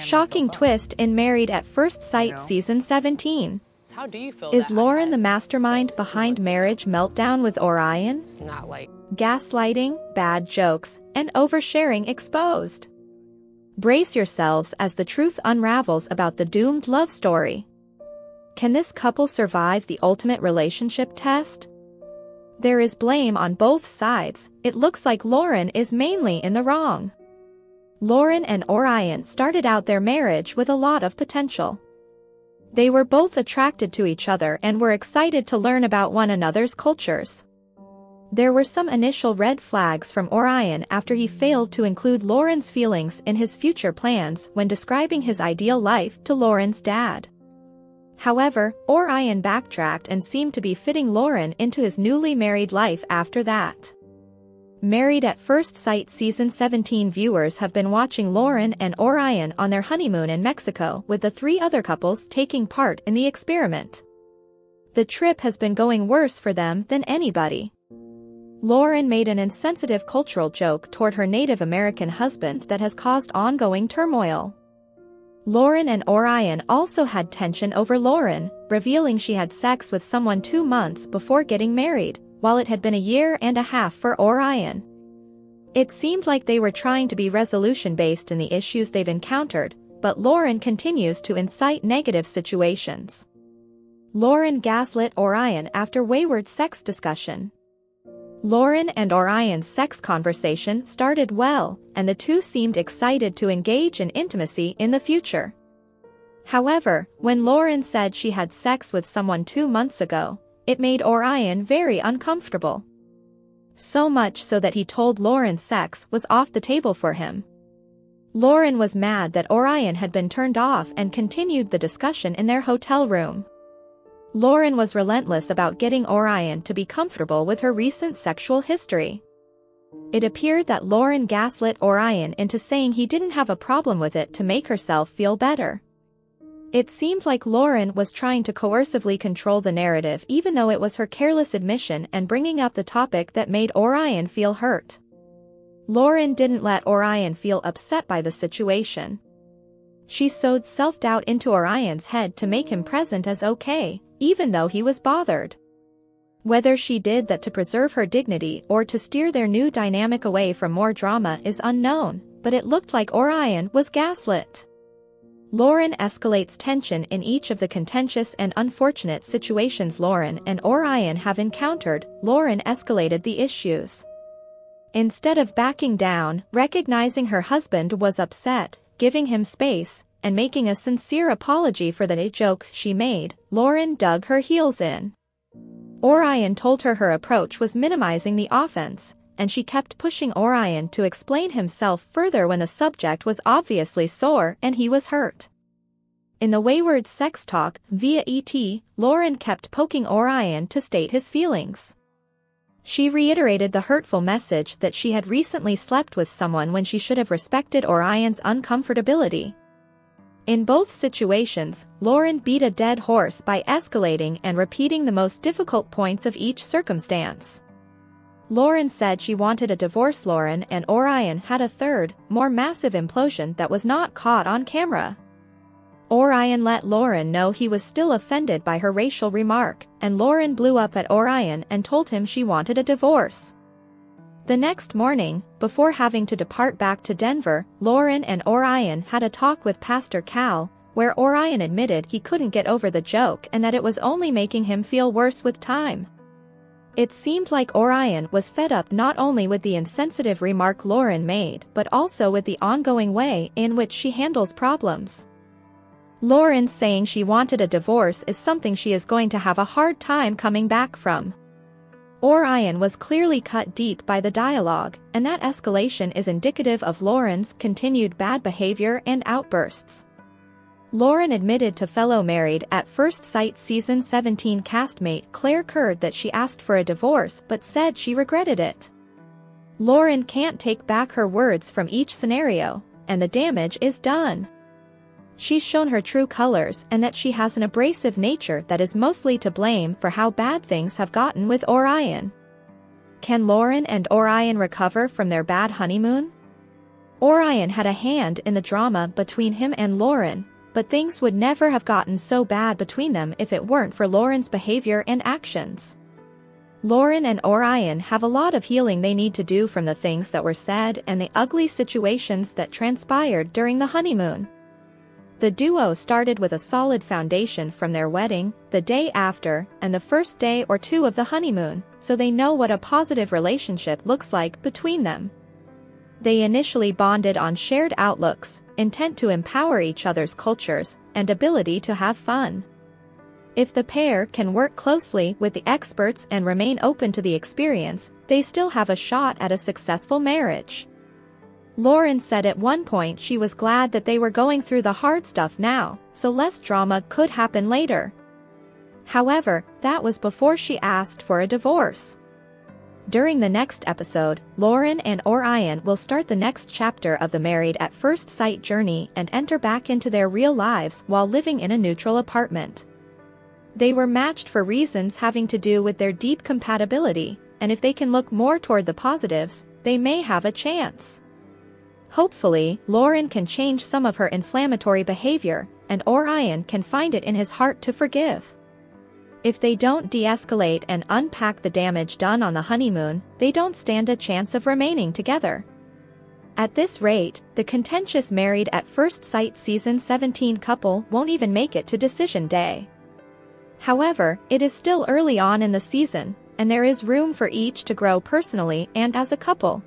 Shocking twist in Married at First Sight Season 17. How do you feel? Is Lauren the mastermind behind months marriage meltdown with Orion? It's not like Gaslighting, bad jokes, and oversharing exposed. Brace yourselves as the truth unravels about the doomed love story. Can this couple survive the ultimate relationship test? There is blame on both sides, it looks like Lauren is mainly in the wrong. Lauren and Orion started out their marriage with a lot of potential. They were both attracted to each other and were excited to learn about one another's cultures. There were some initial red flags from Orion after he failed to include Lauren's feelings in his future plans when describing his ideal life to Lauren's dad. However, Orion backtracked and seemed to be fitting Lauren into his newly married life after that. Married at First Sight Season 17 viewers have been watching Lauren and Orion on their honeymoon in Mexico with the three other couples taking part in the experiment. The trip has been going worse for them than anybody. Lauren made an insensitive cultural joke toward her Native American husband that has caused ongoing turmoil. Lauren and Orion also had tension over Lauren, revealing she had sex with someone two months before getting married, while it had been a year and a half for Orion. It seemed like they were trying to be resolution-based in the issues they've encountered, but Lauren continues to incite negative situations. Lauren gaslit Orion after wayward sex discussion. Lauren and Orion's sex conversation started well, and the two seemed excited to engage in intimacy in the future. However, when Lauren said she had sex with someone two months ago, it made Orion very uncomfortable. So much so that he told Lauren sex was off the table for him. Lauren was mad that Orion had been turned off and continued the discussion in their hotel room. Lauren was relentless about getting Orion to be comfortable with her recent sexual history. It appeared that Lauren gaslit Orion into saying he didn't have a problem with it to make herself feel better. It seemed like Lauren was trying to coercively control the narrative even though it was her careless admission and bringing up the topic that made Orion feel hurt. Lauren didn't let Orion feel upset by the situation. She sowed self-doubt into Orion's head to make him present as okay, even though he was bothered. Whether she did that to preserve her dignity or to steer their new dynamic away from more drama is unknown, but it looked like Orion was gaslit. Lauren escalates tension in each of the contentious and unfortunate situations Lauren and Orion have encountered, Lauren escalated the issues. Instead of backing down, recognizing her husband was upset, giving him space, and making a sincere apology for the joke she made, Lauren dug her heels in. Orion told her her approach was minimizing the offense, and she kept pushing Orion to explain himself further when the subject was obviously sore and he was hurt. In the wayward sex talk via ET, Lauren kept poking Orion to state his feelings. She reiterated the hurtful message that she had recently slept with someone when she should have respected Orion's uncomfortability. In both situations, Lauren beat a dead horse by escalating and repeating the most difficult points of each circumstance. Lauren said she wanted a divorce Lauren and Orion had a third, more massive implosion that was not caught on camera. Orion let Lauren know he was still offended by her racial remark, and Lauren blew up at Orion and told him she wanted a divorce. The next morning, before having to depart back to Denver, Lauren and Orion had a talk with Pastor Cal, where Orion admitted he couldn't get over the joke and that it was only making him feel worse with time. It seemed like Orion was fed up not only with the insensitive remark Lauren made but also with the ongoing way in which she handles problems. Lauren saying she wanted a divorce is something she is going to have a hard time coming back from. Orion was clearly cut deep by the dialogue, and that escalation is indicative of Lauren's continued bad behavior and outbursts. Lauren admitted to fellow Married at First Sight Season 17 castmate Clare Kerr that she asked for a divorce but said she regretted it. Lauren can't take back her words from each scenario, and the damage is done. She's shown her true colors and that she has an abrasive nature that is mostly to blame for how bad things have gotten with Orion. Can Lauren and Orion recover from their bad honeymoon? Orion had a hand in the drama between him and Lauren, but things would never have gotten so bad between them if it weren't for Lauren's behavior and actions. Lauren and Orion have a lot of healing they need to do from the things that were said and the ugly situations that transpired during the honeymoon. The duo started with a solid foundation from their wedding, the day after, and the first day or two of the honeymoon, so they know what a positive relationship looks like between them. They initially bonded on shared outlooks, intent to empower each other's cultures, and ability to have fun. If the pair can work closely with the experts and remain open to the experience, they still have a shot at a successful marriage. Lauren said at one point she was glad that they were going through the hard stuff now, so less drama could happen later. However, that was before she asked for a divorce. During the next episode, Lauren and Orion will start the next chapter of the Married at First Sight journey and enter back into their real lives while living in a neutral apartment. They were matched for reasons having to do with their deep compatibility, and if they can look more toward the positives, they may have a chance. Hopefully, Lauren can change some of her inflammatory behavior, and Orion can find it in his heart to forgive. If they don't de-escalate and unpack the damage done on the honeymoon, they don't stand a chance of remaining together. At this rate, the contentious Married at First Sight Season 17 couple won't even make it to decision day. However, it is still early on in the season, and there is room for each to grow personally and as a couple.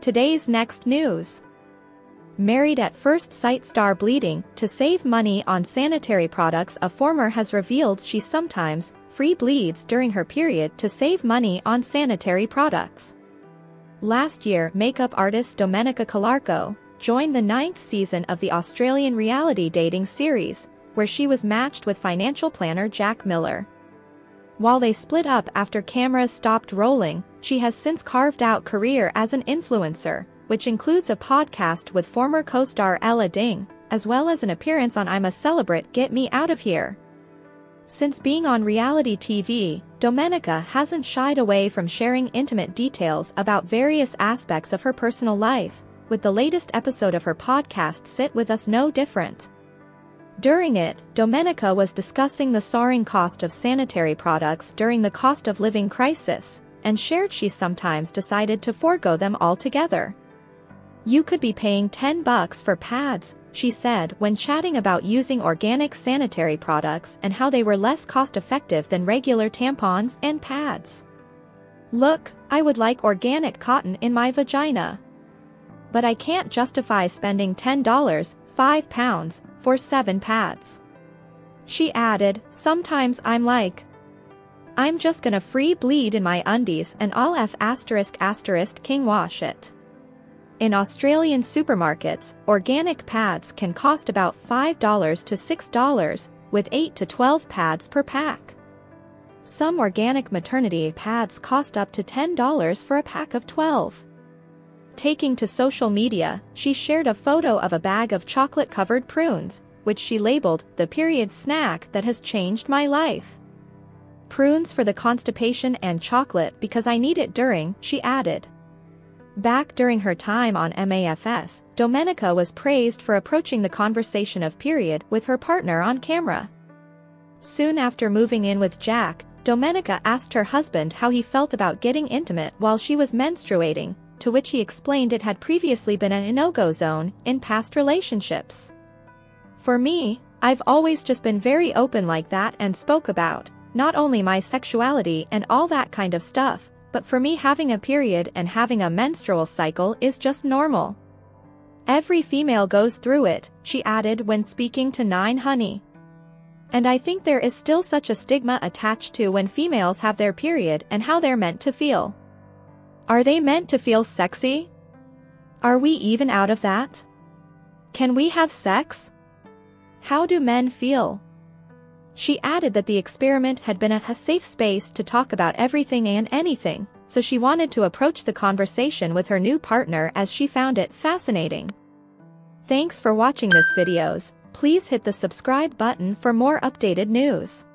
Today's next news. Married at first sight star bleeding, to save money on sanitary products a former has revealed she sometimes, free bleeds during her period to save money on sanitary products. Last year makeup artist Domenica Calarco, joined the ninth season of the Australian reality dating series, where she was matched with financial planner Jack Miller. While they split up after cameras stopped rolling, she has since carved out career as an influencer, which includes a podcast with former co-star Ella Ding, as well as an appearance on I'm a Celebrity Get Me Out of Here. Since being on reality TV, Domenica hasn't shied away from sharing intimate details about various aspects of her personal life, with the latest episode of her podcast Sit With Us no different. During it, Domenica was discussing the soaring cost of sanitary products during the cost of living crisis, and shared she sometimes decided to forego them altogether. You could be paying 10 bucks for pads, she said when chatting about using organic sanitary products and how they were less cost-effective than regular tampons and pads. Look, I would like organic cotton in my vagina. But I can't justify spending $10, 5 pounds, for 7 pads. She added, sometimes I'm like, I'm just gonna free bleed in my undies and I'll F asterisk asterisk king wash it. In Australian supermarkets, organic pads can cost about $5 to $6, with 8 to 12 pads per pack. Some organic maternity pads cost up to $10 for a pack of 12. Taking to social media, she shared a photo of a bag of chocolate-covered prunes, which she labeled the period snack that has changed my life. Prunes for the constipation and chocolate because I need it during, she added. Back during her time on MAFS, Domenica was praised for approaching the conversation of period with her partner on camera. Soon after moving in with Jack, Domenica asked her husband how he felt about getting intimate while she was menstruating, to which he explained it had previously been a no-go zone in past relationships. For me, I've always just been very open like that and spoke about, not only my sexuality and all that kind of stuff, but for me having a period and having a menstrual cycle is just normal. Every female goes through it, she added when speaking to 9 Honey. And I think there is still such a stigma attached to when females have their period and how they're meant to feel. Are they meant to feel sexy? Are we even out of that? Can we have sex? How do men feel? She added that the experiment had been a safe space to talk about everything and anything, so she wanted to approach the conversation with her new partner as she found it fascinating. Thanks for watching this videos, please hit the subscribe button for more updated news.